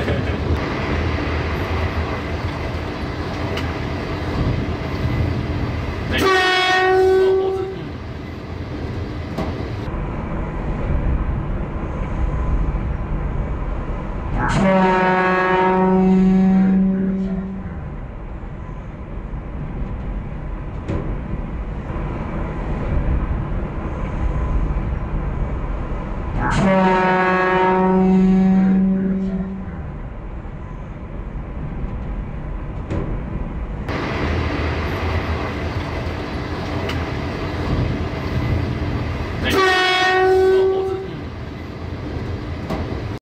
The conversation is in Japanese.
Yeah.